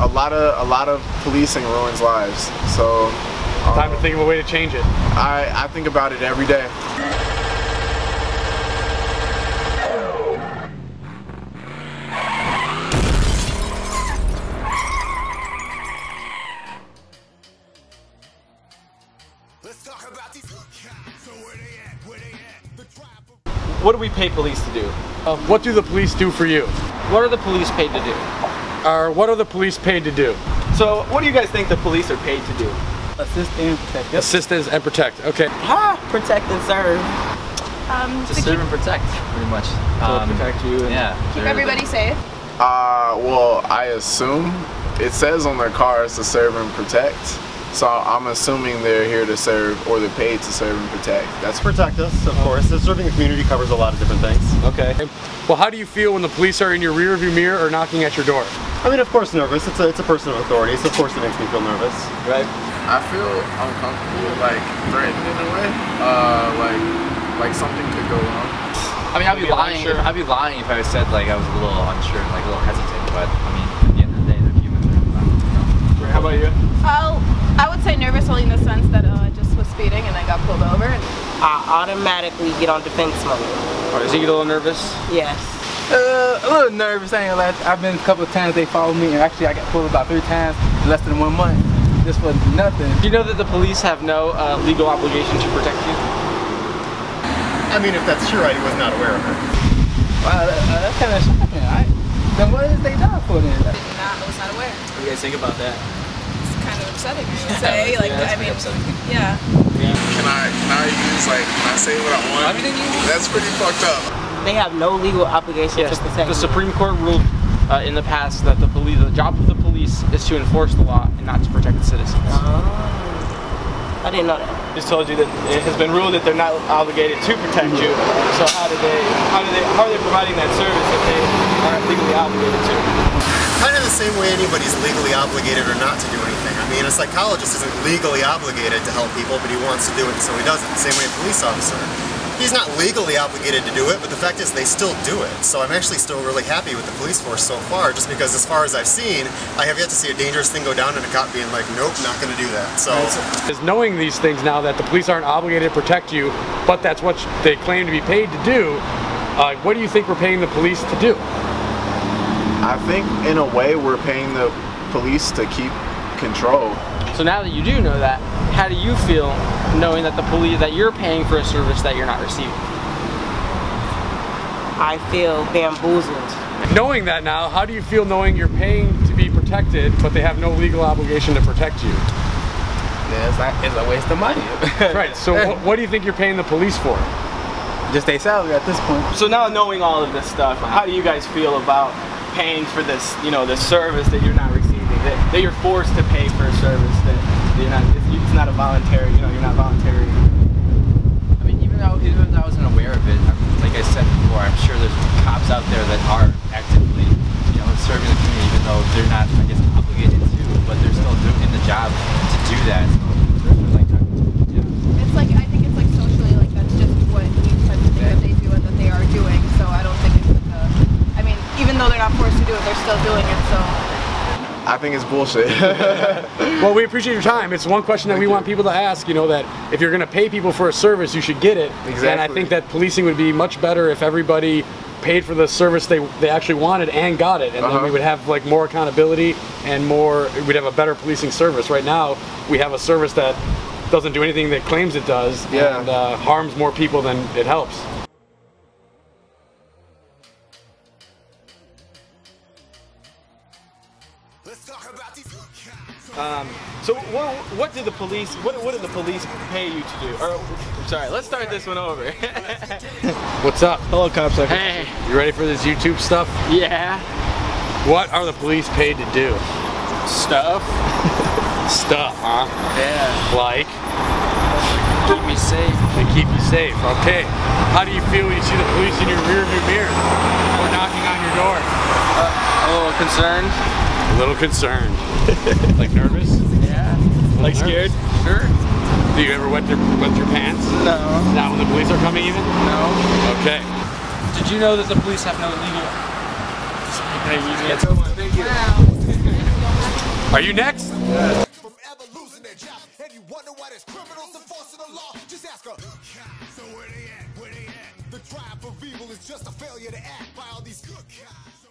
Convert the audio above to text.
a lot of a lot of policing ruins lives. So um, Time to think of a way to change it. I I think about it every day. What do we pay police to do? Uh, what do the police do for you? What are the police paid to do? Or what are the police paid to do? So, what do you guys think the police are paid to do? Assist and protect. Assistance and protect. Okay. Protect and serve. Um, To to serve keep, and protect, pretty much. To protect you and- Yeah. keep serve. everybody safe. Uh, well, I assume it says on their cars to serve and protect. So I'm assuming they're here to serve or they're paid to serve and protect. That's protect us, of course. The serving the community covers a lot of different things. Okay. Well, how do you feel when the police are in your rearview mirror or knocking at your door? I mean, of course, nervous. It's a, it's a person of authority, so of course it makes me feel nervous. Right? I feel uncomfortable, like threatened in a way. Uh, like like something could go wrong. I mean, I'd be Maybe lying. unsure. If, I'd be lying if I said like I was a little unsure, like a little hesitant. But I mean, at the end of the day, they're human. They're How about you? I'll, I would say nervous only in the sense that uh, I just was speeding and I got pulled over. And I automatically get on defense mode. Or is he a little nervous? Yes. Uh, a little nervous. I ain't gonna lie. I've been a couple of times they followed me, and actually I got pulled about three times in less than one month. Just for nothing. Do you know that the police have no uh, legal obligation to protect you? I mean, if that's true, I was not aware of it. Wow, that, uh, that's kind of shocking. I, then what is they job for then? I, did not, I was not aware. What do you guys think about that? It's kind of upsetting, I would say. Like, Yeah, I it's mean, pretty yeah. Can I can I use like can I say what I want? Everything you want. That's pretty fucked up. They have no legal obligation Yes, to protect the you. Supreme Court ruled uh, in the past that the police, the job of the police is to enforce the law and not to protect the citizens. Oh. I didn't know that. Just told you that it has been ruled that they're not obligated to protect you. So how do they, how do they, how are they providing that service that they aren't legally obligated to? Kind of the same way anybody's legally obligated or not to do anything. I mean, a psychologist isn't legally obligated to help people, but he wants to do it, so he does it. Same way a police officer. He's not legally obligated to do it, but the fact is they still do it. So I'm actually still really happy with the police force so far, just because as far as I've seen, I have yet to see a dangerous thing go down and a cop being like, nope, not going to do that. So. Is knowing these things now that the police aren't obligated to protect you, but that's what they claim to be paid to do. Uh, what do you think we're paying the police to do? I think in a way we're paying the police to keep control. So now that you do know that, how do you feel knowing that the police, that you're paying for a service that you're not receiving? I feel bamboozled. Knowing that now, how do you feel knowing you're paying to be protected, but they have no legal obligation to protect you? Yeah, it's, not, it's a waste of money. Right. So what, what do you think you're paying the police for? Just a salary at this point. So now knowing all of this stuff, how do you guys feel about paying for this, you know, this service that you're not receiving? That, that you're forced to pay for a service that you're not, it's, it's not a voluntary, you know, you're not voluntary. I mean, even though even though I wasn't aware of it, like I said before, I'm sure there's cops out there that are actively, you know, serving the community, even though they're not, I guess, obligated to, but they're still doing the job to do that. So, like, yeah. It's like, I think it's like socially, like, that's just what we tend to think that they do and that they are doing. So I don't think it's like a, I mean, even though they're not forced to do it, they're still doing it. I think it's bullshit. Well, we appreciate your time. It's one question that we want people to ask, you know, that if you're going to pay people for a service, you should get it. Exactly. And I think that policing would be much better if everybody paid for the service they, they actually wanted and got it. And then Uh-huh. we would have like more accountability and more, we'd have a better policing service. Right now, we have a service that doesn't do anything that claims it does Yeah. and uh, harms more people than it helps. Um, so what, what did the police, what, what did the police pay you to do? Or, sorry, let's start this one over. What's up? Hello, cops. Hey, you ready for this YouTube stuff? Yeah. What are the police paid to do? Stuff. Stuff, huh? Yeah. Like? Keep me safe. They keep you safe. Okay. How do you feel when you see the police in your rearview mirror or knocking on your door? A little concerned. A little concerned. like nervous? Yeah. Like scared? Sure. Do you ever wet your wet your pants? No. Not when the police are coming even? No. Okay. Did you know that the police have no legal? Thank you. Are you next? from ever losing their you wonder why there's criminals enforcing the? Just ask her. So where they at? Where they at? The drive for evil is just a failure to act by all these good cops.